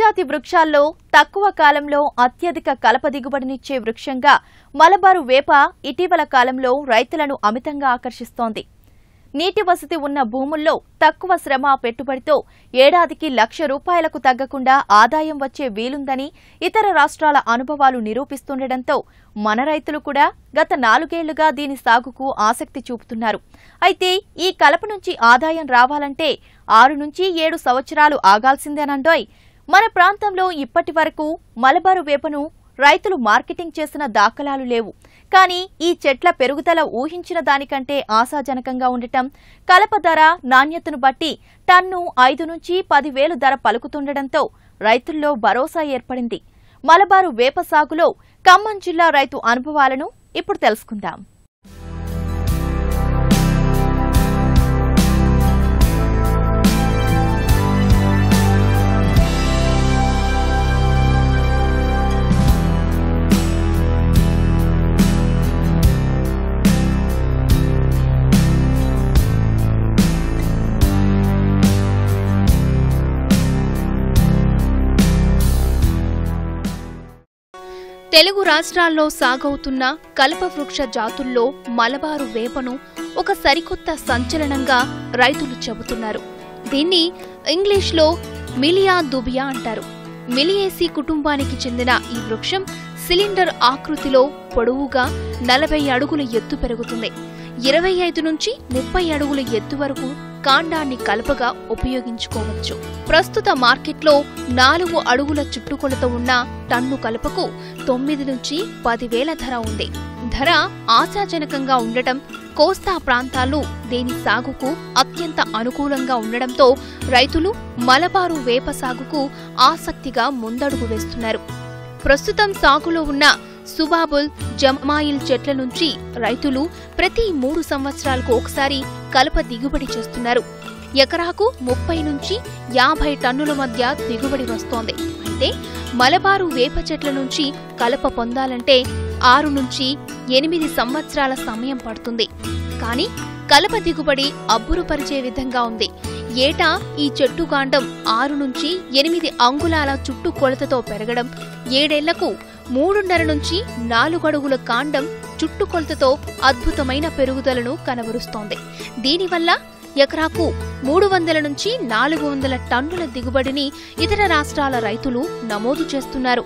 జాతి వృక్షాల్లో తక్కువ కాలంలో అత్యధిక కలప దిగుబడినిచ్చే వృక్షంగా మలబారు వేప ఇటీవల కాలంలో రైతులను అమితంగా ఆకర్షిస్తోంది. నీటి వసతి ఉన్న భూముల్లో తక్కువ శ్రమ పెట్టుబడితో ఏడాదికి లక్ష రూపాయలకు తగ్గకుండా ఆదాయం వచ్చే వీలుందని ఇతర రాష్ట్రాల అనుభవాలు నిరూపిస్తుండటంతో మన రైతులు కూడా గత నాలుగేళ్ళుగా దీని సాగుకు ఆసక్తి చూపుతున్నారు. అయితే ఈ కలప నుంచి ఆదాయం రావాలంటే ఆరు నుంచి ఏడు సంవత్సరాలు ఆగాల్సిందేనండోయ్. మన ప్రాంతంలో ఇప్పటి వరకు మలబారు వేపను రైతులు మార్కెటింగ్ చేసిన దాఖలాలు లేవు. కానీ ఈ చెట్ల పెరుగుదల ఊహించిన దానికంటే ఆశాజనకంగా ఉండటం కలప ధర నాణ్యతను బట్టి టన్ను ఐదు నుంచి పదివేలు ధర పలుకుతుండటంతో రైతుల్లో భరోసా ఏర్పడింది. మలబారు వేప సాగులో ఖమ్మం జిల్లా రైతు అనుభవాలను ఇప్పుడు తెలుసుకుందాం. తెలుగు రాష్ట్రాల్లో సాగవుతున్న కల్పవృక్ష జాతుల్లో మలబారు వేపను ఒక సరికొత్త సంచలనంగా రైతులు చెబుతున్నారు. దీన్ని ఇంగ్లీష్లో మిలియా దుబియా అంటారు. మిలియేసి కుటుంబానికి చెందిన ఈ వృక్షం సిలిండర్ ఆకృతిలో పొడవుగా నలభై అడుగుల ఎత్తు పెరుగుతుంది. ఇరవై ఐదు నుంచి ముప్పై అడుగుల ఎత్తు వరకు కాండాన్ని కలపగా ఉపయోగించుకోవచ్చు. ప్రస్తుత మార్కెట్లో నాలుగు అడుగుల చుట్టుకొలత ఉన్న టన్ను కలపకు తొమ్మిది నుంచి పదివేల ధర ఉంది. ధర ఆశాజనకంగా ఉండటం కోస్తా ప్రాంతాలు దీని సాగుకు అత్యంత అనుకూలంగా ఉండడంతో రైతులు మలబారు వేప సాగుకు ఆసక్తిగా ముందడుగు వేస్తున్నారు. ప్రస్తుతం సాగులో ఉన్న సుబాబుల్ జమాయిల్ చెట్ల నుంచి రైతులు ప్రతి మూడు సంవత్సరాలకు ఒకసారి కలప దిగుబడి చేస్తున్నారు. ఎకరాకు ముప్పై నుంచి యాభై టన్నుల మధ్య దిగుబడి వస్తోంది. అయితే మలబారు వేప చెట్ల నుంచి కలప పొందాలంటే ఆరు నుంచి ఎనిమిది సంవత్సరాల సమయం పడుతుంది. కానీ కలప దిగుబడి అబ్బురుపరిచే విధంగా ఉంది. ఏటా ఈ చెట్టు కాండం ఆరు నుంచి ఎనిమిది అంగుళాల చుట్టు కొలతతో పెరగడం ఏడేళ్ళకు మూడున్నర నుంచి నాలుగడుగుల కాండం చుట్టుకొలతతో అద్భుతమైన పెరుగుదలను కనబరుస్తోంది. దీనివల్ల ఎకరాకు మూడు వందల నుంచి నాలుగు వందల టన్నుల దిగుబడిని ఇతర రాష్ట్రాల రైతులు నమోదు చేస్తున్నారు.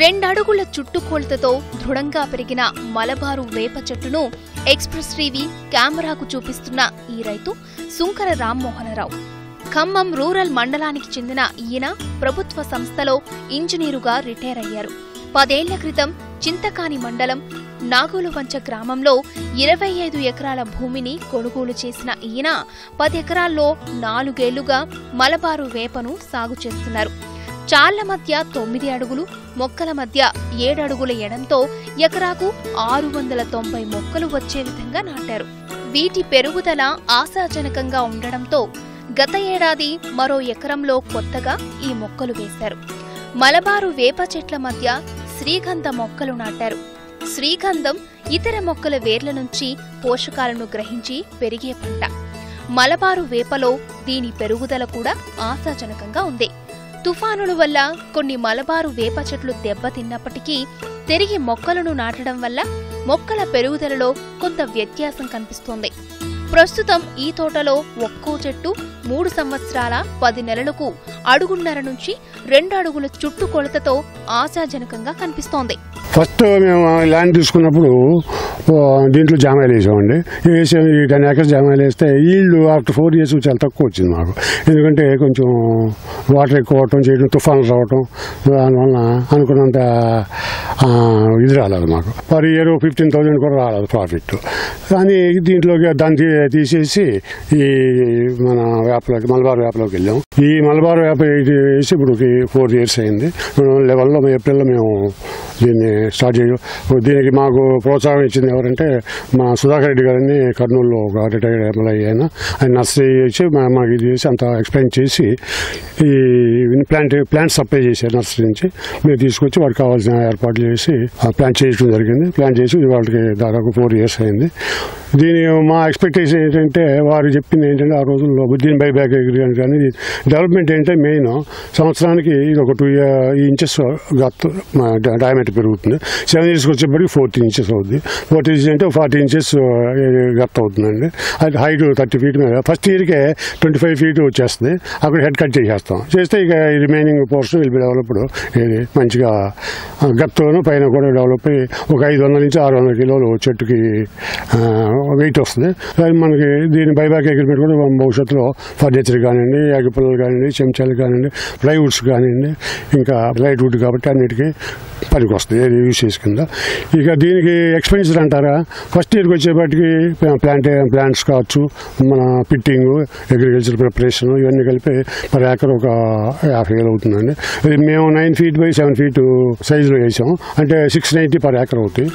రెండడుగుల చుట్టుకోలతతో దృఢంగా పెరిగిన మలబారు వేప చెట్టును ఎక్స్ప్రెస్ టీవీ కెమెరాకు చూపిస్తున్న ఈ రైతు సుంకర రామ్మోహనరావు. ఖమ్మం రూరల్ మండలానికి చెందిన ఈయన ప్రభుత్వ సంస్థలో ఇంజనీరుగా రిటైర్ అయ్యారు. పదేళ్ళ క్రితం చింతకాని మండలం నాగులువంచ గ్రామంలో ఇరవై ఐదు ఎకరాల భూమిని కొనుగోలు చేసిన ఈయన పది ఎకరాల్లో నాలుగేళ్ళుగా మలబారు వేపను సాగు చేస్తున్నారు. చాళ్ళ మధ్య తొమ్మిది అడుగులు మొక్కల మధ్య ఏడడుగుల ఎడంతో ఎకరాకు ఆరు వందల తొంభై మొక్కలు వచ్చే విధంగా నాటారు. వీటి పెరుగుదల ఆశాజనకంగా ఉండడంతో గత ఏడాది మరో ఎకరంలో కొత్తగా ఈ మొక్కలు వేశారు. మలబారు వేప చెట్ల మధ్య శ్రీగంధ మొక్కలు నాటారు. శ్రీగంధం ఇతర మొక్కల వేర్ల నుంచి పోషకాలను గ్రహించి పెరిగే పంట. మలబారు వేపలో దీని పెరుగుదల కూడా ఆశాజనకంగా ఉంది. తుఫానుల వల్ల కొన్ని మలబారు వేప చెట్లు దెబ్బతిన్నప్పటికీ తిరిగి మొక్కలను నాటడం వల్ల మొక్కల పెరుగుదలలో కొంత వ్యత్యాసం కనిపిస్తోంది. ప్రస్తుతం ఈ తోటలో ఒక్కో చెట్టు మూడు సంవత్సరాల పది నెలలకు అడుగున్నర నుంచి రెండు అడుగుల చుట్టు కొలతతో ఆశాజనకంగా కనిపిస్తోంది. ఫస్ట్ మేము ల్యాండ్ తీసుకున్నప్పుడు దీంట్లో జామాయిలు వేసామండి. వేసి ఈ టెన్ ఏకర్స్ జామాయిలు వేస్తే ఈల్డ్ ఆఫ్టర్ ఫోర్ ఇయర్స్ చాలా తక్కువ వచ్చింది మాకు. ఎందుకంటే కొంచెం వాటర్ ఎక్కువ అవటం చేయడం తుఫాన్లు రావటం దానివల్ల అనుకున్నంత ఇది రాలేదు మాకు. పర్ ఇయర్ ఫిఫ్టీన్ థౌజండ్ కూడా రాలేదు ప్రాఫిట్ కానీ దీంట్లోకి దాన్ని తీసేసి ఈ మన వేపలోకి మలబార్ వేపలోకి వెళ్ళాం. ఈ మలబార్ వేప ఇది వేసి ఇప్పుడు ఫోర్ ఇయర్స్ అయింది. లెవెల్లో ఏప్రిల్లో మేము దీన్ని స్టార్ట్ చేయడం దీనికి మాకు ప్రోత్సాహం ఇచ్చింది ఎవరంటే మా సుధాకర్ రెడ్డి గారిని కర్నూలులో ఒక రిటైర్డ్ ఎమ్మెల్యే ఆయన. ఆయన నర్సరీ చేసి మాకు ఇది చేసి అంత ఎక్స్ప్లెయిన్ చేసి ఈ ప్లాంట్ ప్లాంట్ సప్లై చేశారు నర్సరీ నుంచి. మేము తీసుకొచ్చి వాడికి కావాల్సిన ఏర్పాట్లు చేసి ఆ ప్లాంట్ చేయడం జరిగింది. ప్లాంట్ చేసి వాళ్ళకి దాదాపు ఫోర్ ఇయర్స్ అయింది. దీని మా ఎక్స్పెక్టేషన్ ఏంటంటే వారు చెప్పింది ఏంటంటే ఆ రోజుల్లో దీని బై బ్యాక్ కానీ డెవలప్మెంట్ ఏంటంటే మెయిన్ సంవత్సరానికి ఇది ఒక టూ ఇంచెస్ గత్తు డయామీటర్ పెరుగుతుంది. సెవెన్ ఇయర్స్కి వచ్చేప్పటికి ఫోర్టీన్ ఇంచెస్ అవుతుంది ఫోర్టీన్ ఇంచెస్ అంటే ఫార్టీ ఇంచెస్ గత్త అవుతుందండి అది హైట్ థర్టీ ఫీట్ మీద ఫస్ట్ ఇయర్కే ట్వంటీ ఫైవ్ ఫీట్ వచ్చేస్తుంది. అక్కడ హెడ్ కట్ చేసేస్తాం. చేస్తే ఇక remaining portion will be developed ఇది మంచిగా గత్తోను పైన కూడా డెవలప్ అయ్యి ఒక ఐదు వందల నుంచి ఆరు వందల కిలోలు చెట్టుకి వెయిట్ వస్తుంది. అది మనకి దీని బైబ్యాక్ అగ్రిమెంట్ కూడా భవిష్యత్తులో ఫర్నిచర్ కానివ్వండి అగ్గిపుల్లలు కానివ్వండి చెంచాలు కానివ్వండి ప్లైవుడ్స్ కానివ్వండి ఇంకా లైట్ వుడ్ కాబట్టి అన్నిటికీ పనికి వస్తుంది. ఏది యూసెస్ కింద. ఇక దీనికి ఎక్స్పెన్సెస్ అంటారా? ఫస్ట్ ఇయర్కి వచ్చేపాటికి ప్లాంట్ ప్లాంట్స్ కావచ్చు మన పిట్టింగ్ అగ్రికల్చర్ ప్రిపరేషన్ ఇవన్నీ కలిపి పర్ ఏకర్ ఒక యాభై వేలు అవుతుందండి. ఇది మేము nine feet by seven feet సైజులో వేసాం. అంటే సిక్స్ నైంటీ పర్ ఏకర్ అవుతాయి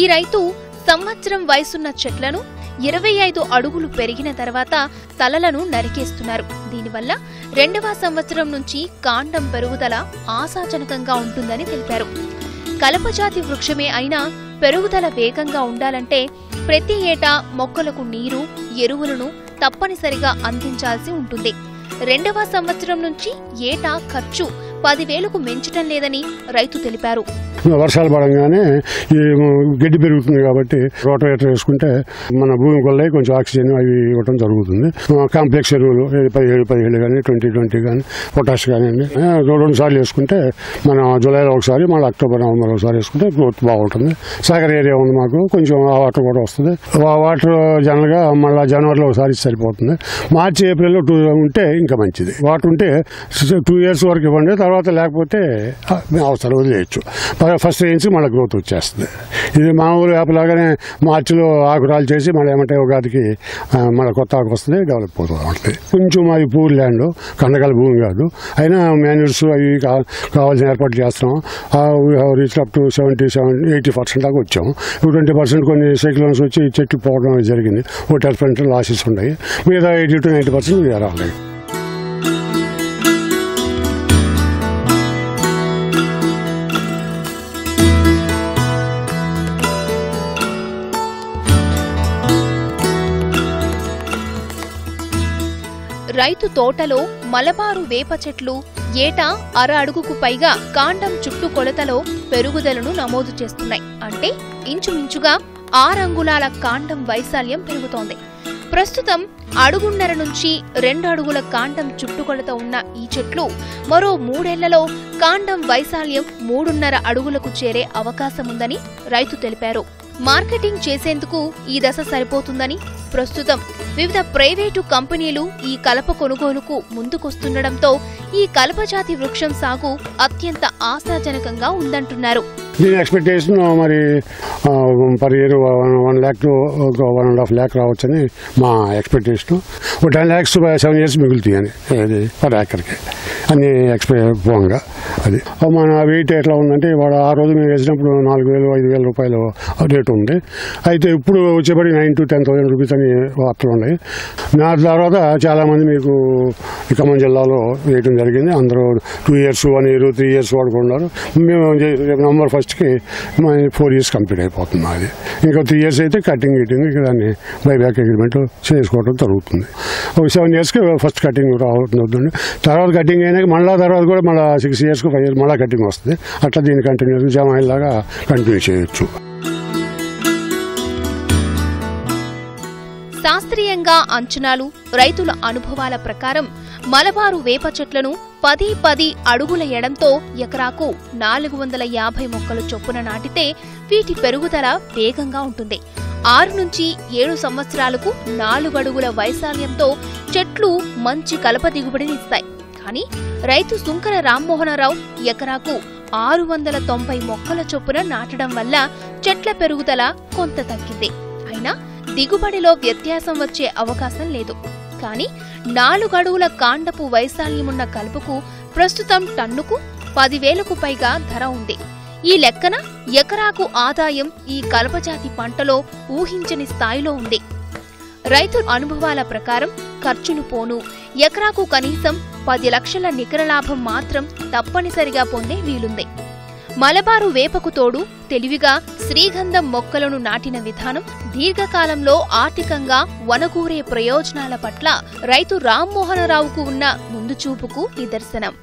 ఈ రైతు సంవత్సరం వయసున్న చెట్లను ఇరవై ఐదు అడుగులు పెరిగిన తర్వాత తలలను నరికేస్తున్నారు. దీనివల్ల రెండవ సంవత్సరం నుంచి కాండం పెరుగుదల ఆశాజనకంగా ఉంటుందని తెలిపారు. కలపజాతి వృక్షమే అయినా పెరుగుదల వేగంగా ఉండాలంటే ప్రతి ఏటా మొక్కలకు నీరు ఎరువులను తప్పనిసరిగా అందించాల్సి ఉంటుంది. రెండవ సంవత్సరం నుంచి ఏటా ఖర్చు పదివేలకు మించటం లేదని రైతు తెలిపారు. వర్షాలు పడంగానే ఈ గడ్డి పెరుగుతుంది కాబట్టి రోటవేటర్ వేసుకుంటే మన భూమి కొల్లే కొంచెం ఆక్సిజన్ అవి ఇవ్వడం జరుగుతుంది. కాంప్లెక్స్ ఎరువులు పదిహేడు పదిహేడు కానీ ట్వంటీ ట్వంటీ కానీ పొటాష్ కానివ్వండి రెండుసార్లు రెండు సార్లు వేసుకుంటే మనం జూలైలో ఒకసారి మళ్ళీ అక్టోబర్ నవంబర్ ఒకసారి వేసుకుంటే గ్రోత్ బాగుంటుంది. సాగర్ ఏరియా ఉంది మాకు కొంచెం ఆ వాటర్ కూడా వస్తుంది. ఆ వాటర్ జనరల్గా మళ్ళీ జనవరిలో ఒకసారి సరిపోతుంది. మార్చి ఏప్రిల్లో టూ ఉంటే ఇంకా మంచిది. వాటర్ ఉంటే టూ ఇయర్స్ వరకు ఇవ్వండి తర్వాత లేకపోతే మేము అవసరం వదిలేయచ్చు. ఫస్ట్ వేయించి మళ్ళీ గ్రోత్ వచ్చేస్తుంది. ఇది మామూలు వేపలాగానే మార్చిలో ఆకురాలు చేసి మళ్ళీ ఏమంటే ఉగాదికి మళ్ళీ కొత్త ఆకు వస్తుంది డెవలప్ అవుతుంది ఉంటుంది కొంచెం మాది పూర్ ల్యాండ్ కండగల భూమి కాదు. అయినా మాన్యూర్స్ అవి కా- కావాల్సిన ఏర్పాటు చేస్తున్నాం. Reach up to seventy seven eighty percent దాకా వచ్చాము. ఇప్పుడు ట్వంటీ పర్సెంట్ కొన్ని సైక్లోన్స్ వచ్చి చెట్లు పోవడం జరిగింది. ఓ టెన్ పర్సెంట్ లాసెస్ ఉన్నాయి. మిగతా ఎయిటీ టు నైంటీ పర్సెంట్ రాలేదు రైతు తోటలో మలబారు వేప చెట్లు ఏటా అర అడుగుకు పైగా కాండం చుట్టు కొలతలో పెరుగుదలను నమోదు చేస్తున్నాయి. అంటే ఇంచుమించుగా ఆరంగుళాల కాండం వైశాల్యం పెరుగుతోంది. ప్రస్తుతం అడుగున్నర నుంచి రెండు అడుగుల కాండం చుట్టుకొలత ఉన్న ఈ చెట్లు మరో మూడేళ్ళలో కాండం వైశాల్యం మూడున్నర అడుగులకు చేరే అవకాశముందని రైతు తెలిపారు. మార్కెటింగ్ చేసేందుకు ఈ దశ సరిపోతుందని ప్రస్తుతం వివిధ ప్రైవేటు కంపెనీలు ఈ కలప కొనుగోలుకు ముందుకొస్తుండటంతో ఈ కలపజాతి వృక్షం సాగు అత్యంత ఆశాజనకంగా ఉందంటున్నారు. దీని ఎక్స్పెక్టేషన్ మరి per year one lakh to one and half lakh రావచ్చని మా ఎక్స్పెక్టేషన్ ఒక టెన్ ల్యాక్స్ సెవెన్ ఇయర్స్ మిగులుతాయని పర్ ఏకర్కి అన్ని ఎక్స్పెక్ట్ పోగా అది. మన వెయిట్ ఎట్లా ఉందంటే వాడు ఆ రోజు మేము వేసినప్పుడు నాలుగు వేలు ఐదు వేల రూపాయలు రేటు ఉంది. అయితే ఇప్పుడు వచ్చేపడి nine to ten thousand rupees అని వార్తలు ఉన్నాయి. నా తర్వాత చాలామంది మీకు ఖమ్మం జిల్లాలో వేయటం జరిగింది. అందరూ two years one year three years వాడుకున్నారు మేము చే- రేపు నవంబర్ ఫస్ట్కి ఫోర్ ఇయర్స్ కంప్లీట్ అయిపోతుంది అది ఇంకా త్రీ ఇయర్స్ అయితే కటింగ్ గిటింగ్ ఇక దాన్ని బైబ్యాక్ అగ్రిమెంట్ చేసుకోవడం జరుగుతుంది. ఒక సెవెన్ ఇయర్స్కి ఫస్ట్ కటింగ్ రావుతుంది తర్వాత కటింగ్ అయినాక మళ్ళా తర్వాత కూడా మళ్ళీ సిక్స్ ఇయర్స్కి ఫైవ్ ఇయర్స్ మళ్ళీ కటింగ్ వస్తుంది. అట్లా దీన్ని కంటిన్యూస్ జమ అయ్యేలాగా కంటిన్యూ చేయొచ్చు. శాస్త్రీయంగా అంచనాలు రైతుల అనుభవాల ప్రకారం మలబారు వేప చెట్లను పది పది అడుగుల ఎడంతో ఎకరాకు నాలుగు వందల యాభై మొక్కలు చొప్పున నాటితే వీటి పెరుగుదల వేగంగా ఉంటుంది. ఆరు నుంచి ఏడు సంవత్సరాలకు నాలుగు అడుగుల వైశాల్యంతో చెట్లు మంచి కలప దిగుబడినిస్తాయి కానీ రైతు సుంకర రామ్మోహనరావు ఎకరాకు ఆరు వందల తొంభై మొక్కల చొప్పున నాటడం వల్ల చెట్ల పెరుగుదల కొంత తగ్గింది. అయినా దిగుబడిలో వ్యత్యాసం వచ్చే అవకాశం లేదు. కానీ నాలుగడుగుల కాండపు వైశాల్యమున్న కలుపుకు ప్రస్తుతం టన్నుకు పదివేలకు పైగా ధర ఉంది. ఈ లెక్కన ఎకరాకు ఆదాయం ఈ కలపజాతి పంటలో ఊహించని స్థాయిలో ఉంది. రైతు అనుభవాల ప్రకారం ఖర్చులు పోను ఎకరాకు కనీసం పది లక్షల నికర లాభం మాత్రం తప్పనిసరిగా పొందే వీలుంది. మలబారు వేపకు తోడు తెలివిగా శ్రీగంధం మొక్కలను నాటిన విధానం దీర్ఘకాలంలో ఆర్థికంగా వనకూరే ప్రయోజనాల పట్ల రైతు రామ్మోహనరావుకు ఉన్న ముందుచూపుకు నిదర్శనం.